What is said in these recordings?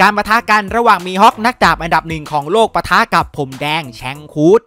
การประทะกันระหว่างมีฮอกนักดาบอันดับหนึ่งของโลกปะทะกับผมแดงแชงคูด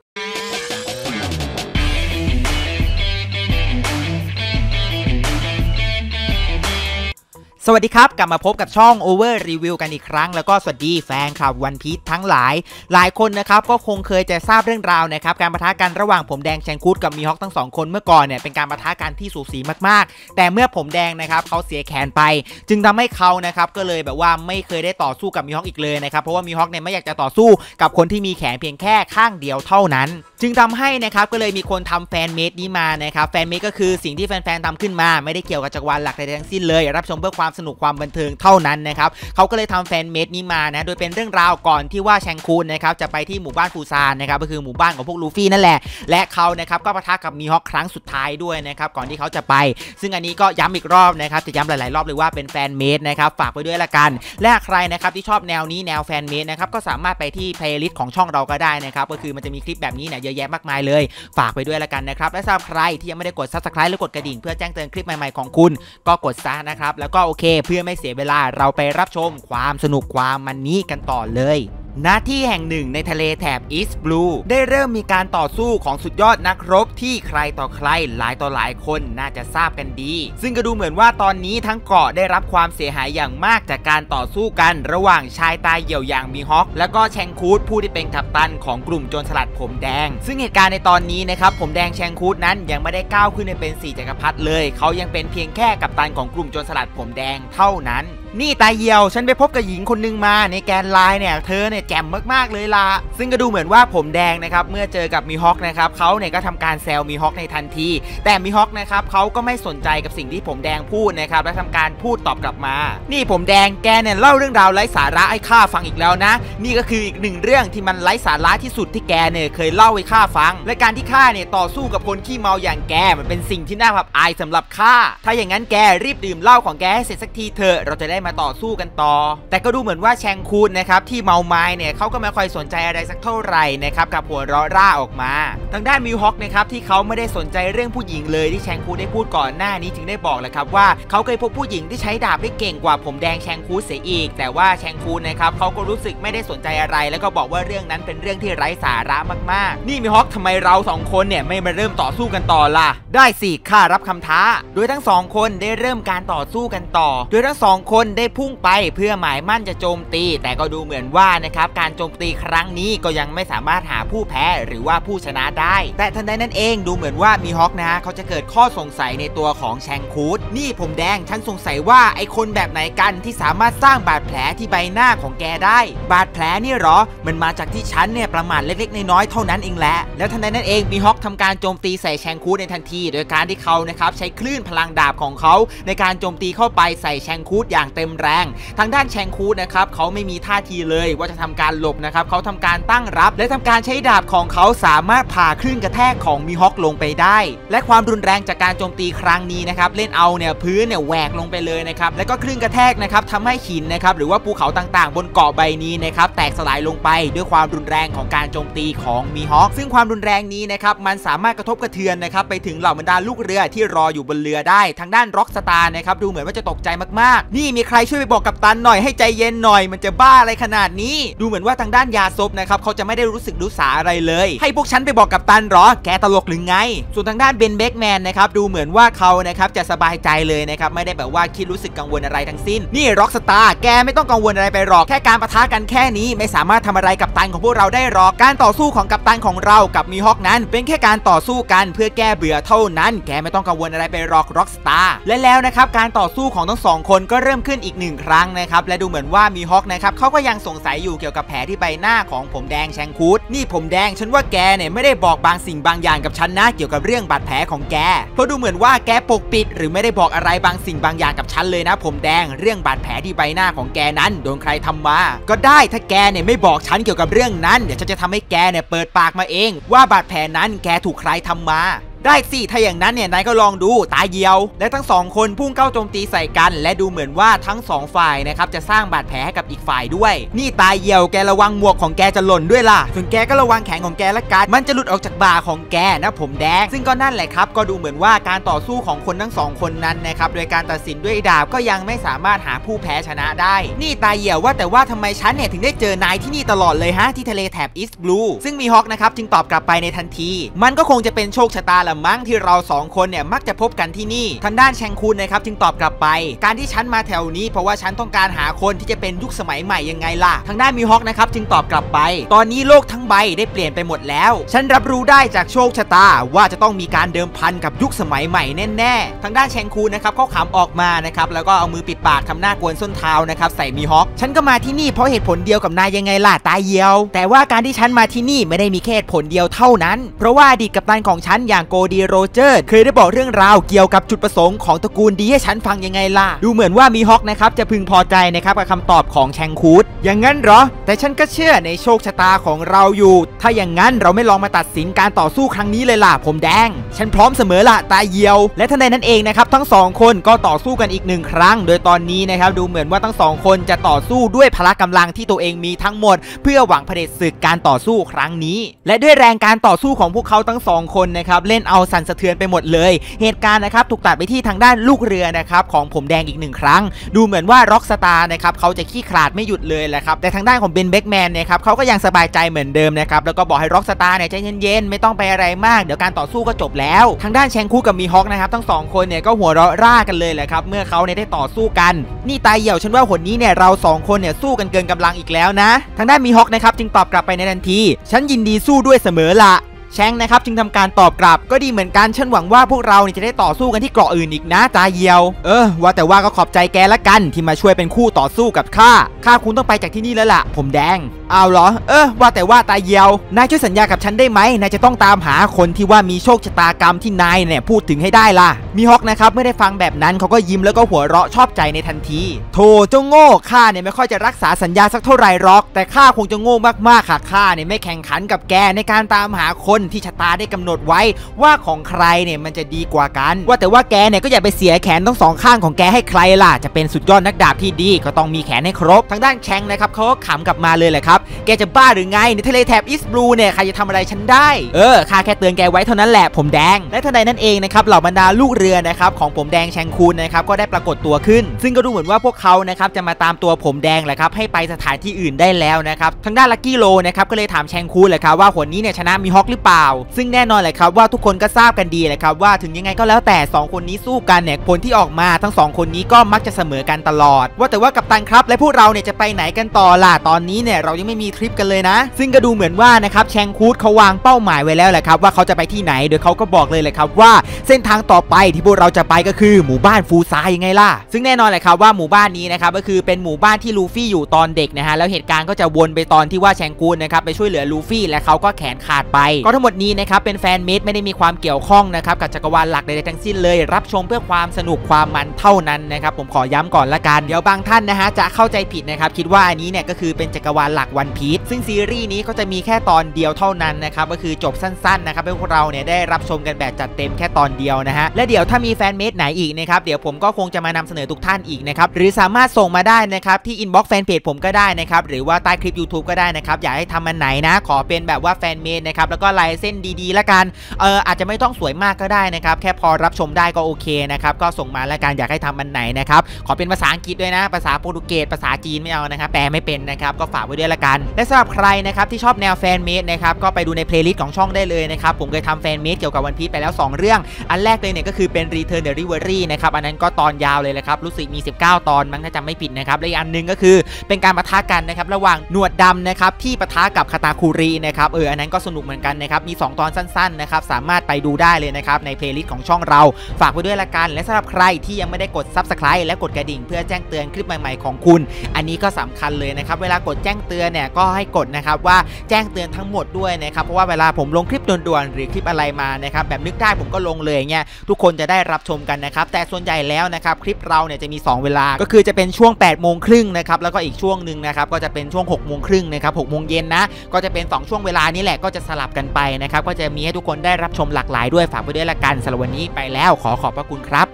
สวัสดีครับ กลับมาพบกับช่อง Over Review กันอีกครั้ง แล้วก็สวัสดีแฟนคลับวันพี e ทั้งหลาย หลายคนนะครับก็คงเคยจะทราบเรื่องราวนะครับการประทะกันระหว่างผมแดงแชงคูดกับมีฮอกทั้งสองคนเมื่อก่อนเนี่ยเป็นการประทะกันที่สูสีมากๆ แต่เมื่อผมแดงนะครับเขาเสียแขนไป จึงทำให้เขานะครับก็เลยแบบว่าไม่เคยได้ต่อสู้กับมีฮอกอีกเลยนะครับเพราะว่ามีฮอกเนี่ยไม่อยากจะต่อสู้กับคนที่มีแขนเพียงแค่ข้างเดียวเท่านั้น จึงทำให้นะครับก็เลยมีคนทำ fanmade นี้มานะครับ fanmade ก็คือสิ่งที่แฟนๆทำขึ้นมา ไม่ได้เกี่ยวกับจักรวาลหลักใดทั้งสิ้นเลยรับชมเพื่อความสนุกความบันเทิงเท่านั้นนะครับเขาก็เลยทำ fanmade นี้มานะโดยเป็นเรื่องราวก่อนที่ว่าแชงกูนนะครับจะไปที่หมู่บ้านฟูซานนะครับก็คือหมู่บ้านของพวกลูฟี่นั่นแหละ และเขานะครับก็ปะทะกับมีฮอกครั้งสุดท้ายด้วยนะครับก่อนที่เขาจะไป ซึ่งอันนี้ก็ย้ำอีกรอบนะครับจะย้ำหลาย ๆ รอบเลยว่าเป็น fanmade นะครับฝากไปด้วยละกัน และใครนะครับที่ชอบแนวนี้แนว fanmade นะครับก็สามารถไปที่ playlist ของช่องเราก็ได้นะครับก็คือมันจะมีคลิปแบบนี้เนี่ยเยอะแยะมากมายเลย ฝากไปด้วยละกันนะครับและสำหรับใครที่ยังไม่ได้กด subscribe หรือกดกระดิ่งเพื่อแจ้งเตือนคลิปใหม่ ๆ ของคุณก็กดซะนะครับแล้วก็โอเคเพื่อไม่เสียเวลาเราไปรับชมความสนุกความมันนี้กันต่อเลย ณที่แห่งหนึ่งในทะเลแถบ East Blue ได้เริ่มมีการต่อสู้ของสุดยอดนักรบที่ใครต่อใครหลายต่อหลายคนน่าจะทราบกันดี ซึ่งก็ดูเหมือนว่าตอนนี้ทั้งเกาะได้รับความเสียหายอย่างมากจากการต่อสู้กันระหว่างชายตายเหี่ยวอย่างมีฮอก และก็แชงคูดผู้ที่เป็นกัปตันของกลุ่มโจรสลัดผมแดง ซึ่งเหตุการณ์ในตอนนี้นะครับผมแดงแชงคูดนั้นยังไม่ได้ก้าวขึ้นในเป็นสี่จักรพรรดิเลย เขายังเป็นเพียงแค่กัปตันของกลุ่มโจรสลัดผมแดงเท่านั้น นี่ตาเหี่ยว ฉันไปพบกับหญิงคนนึงมาในแกนไลน์เนี่ย เธอเนี่ยแจ่มมากๆเลยล่ะ ซึ่งก็ดูเหมือนว่าผมแดงนะครับ เมื่อเจอกับมีฮอกนะครับเขาเนี่ยก็ทำการแซวมีฮอกในทันที แต่มีฮอกนะครับเขาก็ไม่สนใจกับสิ่งที่ผมแดงพูดนะครับ และทำการพูดตอบกลับมา นี่ผมแดงแกเนี่ยเล่าเรื่องราวไร้สาระให้ข้าฟังอีกแล้วนะ นี่ก็คืออีกหนึ่งเรื่องที่มันไร้สาระที่สุดที่แกเนี่ยเคยเล่าให้ข้าฟัง และการที่ข้าเนี่ยต่อสู้กับคนขี้เมาอย่างแกมันเป็นสิ่งที่น่าผับอายสำหรับข้าถ้าอย่างนั้นแกรีบดื่มเหล้าของแกให้เสร็จสักทีเถอะเราจะได้มาต่อสู้กันต่อ แต่ก็ดูเหมือนว่าแชงคูนนะครับที่เมาไม้เนี่ยเขาก็ไม่ค่อยสนใจอะไรสักเท่าไหร่นะครับกับหัวเราะร่าออกมา ทางด้านมิวฮอกนะครับที่เขาไม่ได้สนใจเรื่องผู้หญิงเลยที่แชงคูนได้พูดก่อนหน้านี้จึงได้บอกแหละครับว่าเขาเคยพบผู้หญิงที่ใช้ดาบได้เก่งกว่าผมแดงแชงคูนเสียอีก แต่ว่าแชงคูนนะครับเขาก็รู้สึกไม่ได้สนใจอะไร แล้วก็บอกว่าเรื่องนั้นเป็นเรื่องที่ไร้สาระมากๆ นี่มิวฮอกทำไมเราสองคนเนี่ยไม่มาเริ่มต่อสู้กันต่อล่ะ ได้สิข้ารับคำท้า โดยทั้งสองคนได้เริ่มการต่อสู้กันต่อ โดยทั้งสองคนได้พุ่งไปเพื่อหมายมั่นจะโจมตี แต่ก็ดูเหมือนว่านะครับการโจมตีครั้งนี้ก็ยังไม่สามารถหาผู้แพ้หรือว่าผู้ชนะได้ แต่ทันใดนั้นเองดูเหมือนว่ามีฮอกนะเขาจะเกิดข้อสงสัยในตัวของแชงคูดนี่ผมแดงฉันสงสัยว่าไอคนแบบไหนกันที่สามารถสร้างบาดแผลที่ใบหน้าของแกได้ บาดแผลนี่หรอ มันมาจากที่ฉันเนี่ยประมาทเล็กๆน้อยๆเท่านั้นเองแหละแล้วทันใดนั้นเองมีฮอกทำการโจมตีใส่แชงคูดในทันที โดยการที่เขานะครับใช้คลื่นพลังดาบของเขาในการโจมตีเข้าไปใส่แชงคูดอย่างเต็มแรง ทางด้านแชงคูนะครับเขาไม่มีท่าทีเลยว่าจะทำการหลบนะครับเขาทำการตั้งรับ และทำการใช้ดาบของเขาสามารถผ่าคลื่นกระแทกของมีฮอกลงไปได้ และความรุนแรงจากการโจมตีครั้งนี้นะครับเล่นเอาเนี่ยพื้นเนี่ยแหวกลงไปเลยนะครับและก็คลื่นกระแทกนะครับทำให้หินนะครับหรือว่าภูเขาต่างๆ บนเกาะใบนี้นะครับแตกสลายลงไปด้วยความรุนแรงของการโจมตีของมีฮอกซึ่งความรุนแรงนี้นะครับมันสามารถกระทบกระเทือนนะครับไปถึงเหล่าบรรดาลูกเรือที่รออยู่บนเรือได้ ทางด้านร็อกสตาร์นะครับดูเหมือนว่าจะตกใจมากๆ นี่มีใครช่วยไปบอกกัปตันหน่อยให้ใจเย็นหน่อยมันจะบ้าอะไรขนาดนี้ ดูเหมือนว่าทางด้านยาซบนะครับเขาจะไม่ได้รู้สึกรู้สาอะไรเลย ให้พวกฉันไปบอกกัปตันหรอ แกตลกหรือไง ส่วนทางด้านเบนเบกแมนนะครับดูเหมือนว่าเขานะครับจะสบายใจเลยนะครับไม่ได้แบบว่าคิดรู้สึกกังวลอะไรทั้งสิ้น นี่ร็อกสตาร์แกไม่ต้องกังวลอะไรไปหรอกแค่การปะทะกันแค่นี้ ไม่สามารถทำอะไรกัปตันของพวกเราได้หรอกการต่อสู้ของกัปตันของเรากับมีฮอกนั้น เป็นแค่การต่อสู้กันเพื่อแก้เบื่อเท่านั้น แกไม่ต้องกังวลอะไรไปหรอกร็อกสตาร์และแล้วนะครับการต่อสู้ของทั้งสองคนก็เริ่มขึ้นอีกหนึ่งครั้งนะครับและดูเหมือนว่ามีฮอกนะครับเขาก็ยังสงสัยอยู่เกี่ยวกับแผลที่ใบหน้าของผมแดงแชงคูดนี่ผมแดงฉันว่าแกเนี่ยไม่ได้บอกบางสิ่งบางอย่างกับฉันนะเกี่ยวกับเรื่องบาดแผลของแกเพราะดูเหมือนว่าแกปกปิด หรือไม่ได้บอกอะไรบางสิ่งบางอย่างกับฉันเลยนะ ผมแดงเรื่องบาดแผลที่ใบหน้าของแกนั้น โดนใครทำมา ก็ได้ถ้าแกเนี่ยไม่บอกฉันเกี่ยวกับเรื่องนั้น เดี๋ยวฉันจะทำให้แกเนี่ยเปิดปากมาเอง ว่าบาดแผลนั้นแกถูกใครทำมา ได้สิถ้าอย่างนั้นเนี่ยนายก็ลองดูตาเยียว และทั้งสองคนพุ่งเข้าโจมตีใส่กัน และดูเหมือนว่าทั้งสองฝ่ายนะครับจะสร้างบาดแผลให้กับอีกฝ่ายด้วย นี่ตาเยียวแกระวังหมวกของแกจะหล่นด้วยล่ะส่วนแกก็ระวังแขนของแกละกันมันจะหลุดออกจากบ่าของแกนะผมแดง ซึ่งก็นั่นแหละครับ ก็ดูเหมือนว่าการต่อสู้ของคนทั้งสองคนนั้นนะครับโดยการตัดสินด้วยดาบก็ยังไม่สามารถหาผู้แพ้ชนะได้ นี่ตาเหี่ยวว่าแต่ว่าทำไมฉันเนี่ยถึงได้เจอนายที่นี่ตลอดเลยฮะที่ทะเลแถบอีสต์บลูซึ่งมีฮอกนะครับจึงตอบกลับไปในทันที มันก็คงจะเป็นโชคชะตาละมั้งที่เราสองคนเนี่ยมักจะพบกันที่นี่ ทางด้านแชงคูนนะครับจึงตอบกลับไป การที่ฉันมาแถวนี้เพราะว่าฉันต้องการหาคนที่จะเป็นยุคสมัยใหม่ยังไงล่ะ ทางด้านมีฮอกนะครับจึงตอบกลับไป ตอนนี้โลกทั้งใบได้เปลี่ยนไปหมดแล้ว ฉันรับรู้ได้จากโชคชะตาว่าจะต้องมีการเดิมพันกับยุคสมัยใหม่แน่ๆ ทางด้านแชงคูนนะครับเขาขำออกมานะครับแล้วก็เอามือปิดปากทำหน้ากวนส้นเท้านะครับใส่มีฮอก ฉันก็มาที่นี่เพราะเหตุผลเดียวกับนายยังไงล่ะตายเยียว แต่ว่าการที่ฉันมาที่นี่ไม่ได้มีแค่เหตุผลเดียวเท่านั้น เพราะว่าอดีตกัปตันของฉันอย่างโกดีโรเจอร์เคยได้บอกเรื่องราวเกี่ยวกับจุดประสงค์ของตระกูลดีให้ฉันฟังยังไงล่ะ ดูเหมือนว่ามีฮอกนะครับจะพึงพอใจนะครับกับคำตอบของแชงคูดอย่างนั้นเหรอ แต่ฉันก็เชื่อในโชคชะตาของเราอยู่ ถ้าอย่างนั้นเราไม่ลองมาตัดสินการต่อสู้ครั้งนี้เลยล่ะ ผมแดง ฉันพร้อมเสมอละตาเหยี่ยว และทันใดนั้นเองนะครับทั้งสองคนก็ต่อสู้กันอีกหนึ่งครั้ง โดยตอนนี้นะครับดูเหมือนว่าทั้งสองคนจะต่อสู้ด้วยพละกำลังที่ตัวเองมีทั้งหมด เพื่อหวังเผด็จศึกการต่อสู้ครั้งนี้ และด้วยแรงการต่อสู้ของพวกเขาทั้งสองคนนะครับเล่นเอาเอาสั่นสะเทือนไปหมดเลย เหตุการณ์นะครับถูกตัดไปที่ทางด้านลูกเรือนะครับของผมแดงอีกหนึ่งครั้ง ดูเหมือนว่าร็อกสตาร์นะครับเขาจะขี้ขลาดไม่หยุดเลยแหละครับแต่ทางด้านของเบนเบ็กแมนนะครับเขาก็ยังสบายใจเหมือนเดิมนะครับแล้วก็บอกให้ร็อกสตาร์เนี่ยใจเย็นๆไม่ต้องไปอะไรมากเดี๋ยวการต่อสู้ก็จบแล้ว ทางด้านแชงคูกับมีฮอกนะครับทั้งสองคนเนี่ยก็หัวเราะร่ากันเลยแหละครับเมื่อเขาเนี่ยได้ต่อสู้กัน นี่ตายเหี่ยวฉันว่าหนนี้เนี่ยเราสองคนเนี่ยสู้กันเกินกำลังอีกแล้วนะ ทางด้านมีฮอกนะครับจึงตอบกลับไปในทันที ฉันยินดีสู้ด้วยเสมอละ แชงนะครับจึงทำการตอบกลับก็ดีเหมือนกันฉันหวังว่าพวกเราเนี่ยจะได้ต่อสู้กันที่เกาะอื่นอีกนะตาเยียว เออ ว่าแต่ว่าก็ขอบใจแกละกันที่มาช่วยเป็นคู่ต่อสู้กับข้าข้าคุณต้องไปจากที่นี่แล้วล่ะ ผมแดงเอาเหรอ เออ ว่าแต่ว่าตาเยียวนายช่วยสัญญากับฉันได้ไหมนายจะต้องตามหาคนที่ว่ามีโชคชะตากรรมที่นายเนี่ยพูดถึงให้ได้ล่ะ มีฮอกนะครับไม่ได้ฟังแบบนั้นเขาก็ยิ้มแล้วก็หัวเราะชอบใจในทันที โธ่เจ้าโง่ข้าเนี่ยไม่ค่อยจะรักษาสัญญาสักเท่าไหร่หรอก แต่ข้าคงจะโง่มากๆค่ะข้าเนี่ยไม่แข่งขันกับแกในการตามหาคนที่ชะตาได้กำหนดไว้ว่าของใครเนี่ยมันจะดีกว่ากัน ว่าแต่ว่าแกเนี่ยก็อย่าไปเสียแขนทั้งสองข้างของแกให้ใครล่ะ จะเป็นสุดยอดนักดาบที่ดีก็ต้องมีแขนให้ครบ ทางด้านแชงนะครับเขาก็ขำกลับมาเลยแหละครับ แกจะบ้าหรือไงในทะเลแถบอีสต์บลูเนี่ยใครจะทำอะไรฉันได้ เออข้าแค่เตือนแกไว้เท่านั้นแหละผมแดง และทันใดนั้นเองนะครับเหล่าบรรดาลูกเรือนะครับของผมแดงแชงคูนนะครับก็ได้ปรากฏตัวขึ้น ซึ่งก็ดูเหมือนว่าพวกเขานะครับจะมาตามตัวผมแดงแหละครับให้ไปสถานที่อื่นได้แล้วนะครับทางด้านลักกี้โลนะครับก็เลยถามแชงคูนแหละครับว่าหนนี้เนี่ยชนะมีฮอกหรือเปล่าซึ่งแน่นอนแหละครับว่าทุกคนก็ทราบกันดีแหละครับว่าถึงยังไงก็แล้วแต่ 2 คนนี้สู้กันเนี่ยผลที่ออกมาทั้ง 2 คนนี้ก็มักจะเสมอกันตลอด ว่าแต่ว่ากัปตันครับและพวกเราเนี่ยจะไปไหนกันต่อล่ะตอนนี้เนี่ยเรายังไม่มีทริปกันเลยนะ ซึ่งก็ดูเหมือนว่านะครับแชงคูดเขาวางเป้าหมายไว้แล้วแหละครับว่าเขาจะไปที่ไหนโดยเขาก็บอกเลยแหละครับว่าเส้นทางต่อไปที่พวกเราจะไปก็คือหมู่บ้านฟูซายังไงล่ะ ซึ่งแน่นอนแหละครับว่าหมู่บ้านนี้นะครับก็คือเป็นหมู่บ้านที่ลูฟี่อยู่ตอนเด็กนะฮะแล้วเหตุการณ์ก็จะวนไปตอนที่ว่าแชงกูนนะครับไปช่วยเหลือลูฟี่และเขาก็แขนขาดไปก็ทั้งหมดนี้นะครับเป็น fanmade ไม่ได้มีความเกี่ยวข้องนะครับกับจักรวาลหลักใดๆทั้งสิ้นเลย รับชมเพื่อความสนุกความมันเท่านั้นนะครับผมขอย้ำก่อนละกันเดี๋ยวบางท่านนะฮะจะเข้าใจผิดนะครับคิดว่าอันนี้เนี่ยก็คือเป็นจักรวาลหลักวันพีซซึ่งซีรีส์นี้ก็จะมีแค่ตอนเดียวเท่านั้นนะครับก็คือจบสั้นๆนะครับให้พวกเราเนี่ยได้รับชมกันแบบจัดเต็มแค่ตอนเดียวนะฮะและเดี๋ยวถ้ามี fanmade ไหนอีกนะครับเดี๋ยวผมก็คงจะมานำเสนอทุกท่านอีกนะครับหรือสามารถส่งมาได้นะครับที่ inbox fanpage ผมก็ได้นะครับหรือว่าใต้คลิป YouTube ก็ได้นะครับอยากให้ทำอันไหนนะขอเป็นแบบว่า fanmade นะครับแล้วก็ลายเส้นดีๆละกันเอออาจจะไม่ต้องสวยมากก็ได้นะครับ แค่พอรับชมได้ก็โอเคนะครับก็ส่งมาละกันอยากให้ทำอันไหนนะครับขอเป็นภาษาอังกฤษด้วยนะ ภาษาโปรตุเกสภาษาจีนไม่เอานะครับแปลไม่เป็นนะครับก็ฝากไว้ด้วยละกัน และสำหรับใครนะครับที่ชอบแนว fanmade นะครับก็ไปดูใน playlist ของช่องได้เลยนะครับผมเคยทำ fanmade เกี่ยวกับวันพีซไปแล้ว 2 เรื่อง อันแรกเลยเนี่ยก็คือเป็น Return the Rivalry นะครับอันนั้นก็ตอนยาวเลยแหละครับรู้สึกมี 19 ตอนมั้งถ้าจำไม่ผิดนะครับและอีกอันหนึ่งก็คือเป็นการปะทะกันนะครับระหว่างหนวดดำนะครับที่ปะทะกับคาตาคูรีนะครับเอออันนั้นก็สนุกเหมือนกันนะครับมี 2 ตอนสั้นๆนะครับสามารถไปดูได้เลยนะครับใน playlist ของช่องเราฝากไว้ด้วยละกัน และสำหรับใครที่ยังไม่ได้กด Subscribe และกดกระดิ่ง เพื่อแจ้งเตือนคลิปใหม่ๆของคุณ อันนี้ก็สำคัญเลยนะครับเวลากดแจ้งเตือนเนี่ยก็ให้กดนะครับว่าแจ้งเตือนทั้งหมดด้วยนะครับเพราะว่าเวลาผมลงคลิปด่วนๆหรือคลิปอะไรมานะครับแบบนึกได้ผมก็ลงเลยเงี้ยทุกคนจะได้รับชมกันนะครับแต่ส่วนใหญ่แล้วนะครับคลิปเราเนี่ยจะมี 2 เวลาก็คือจะเป็นช่วง8โมงครึ่งนะครับแล้วก็อีกช่วงหนึ่งนะครับก็จะเป็นช่วง6โมงครึ่งนะครับ6โมงเย็นนะก็จะเป็น 2 ช่วงเวลานี้แหละก็จะสลับกันไปนะครับก็จะมีให้ทุกคนได้รับชมหลากหลายด้วยฝากไว้ด้วยละกันสำหรับวันนี้ไปแล้วขอขอบพระคุณครับ